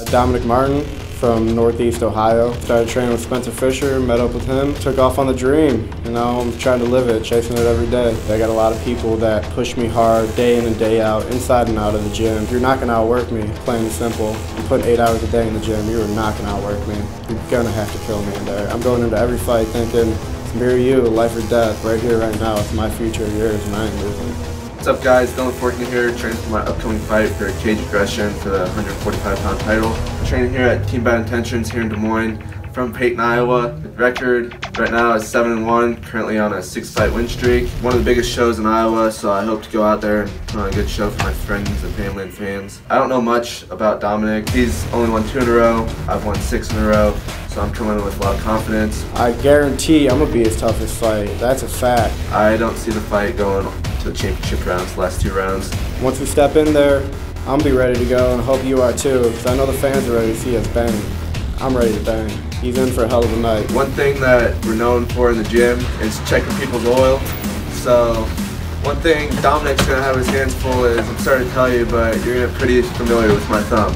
Uh, Dominic Martin from Northeast Ohio. Started training with Spencer Fisher, met up with him, took off on the dream. You know, I'm trying to live it, chasing it every day. I got a lot of people that push me hard day in and day out, inside and out of the gym. You're not gonna outwork me, plain and simple. You put eight hours a day in the gym, you are not gonna outwork me. You're gonna have to kill me in there. I'm going into every fight thinking, it's mirror you, life or death, right here, right now. It's my future, yours, and I ain't losing. What's up guys, Dylan Forkner here, training for my upcoming fight for Caged Aggression for the 145 pound title. I'm training here at Team Bad Intentions here in Des Moines from Peyton, Iowa. The record right now is 7-1, currently on a six fight win streak. One of the biggest shows in Iowa, so I hope to go out there and put on a good show for my friends and family and fans. I don't know much about Dominic. He's only won two in a row. I've won six in a row, so I'm coming in with a lot of confidence. I guarantee I'm gonna be his toughest fight. That's a fact. I don't see the fight going to the championship rounds, the last two rounds. Once we step in there, I'm gonna be ready to go, and I hope you are too, because I know the fans are ready to see us bang. I'm ready to bang. He's in for a hell of a night. One thing that we're known for in the gym is checking people's oil. So one thing Dominic's gonna have his hands full is, I'm sorry to tell you, but you're gonna get pretty familiar with my thumb.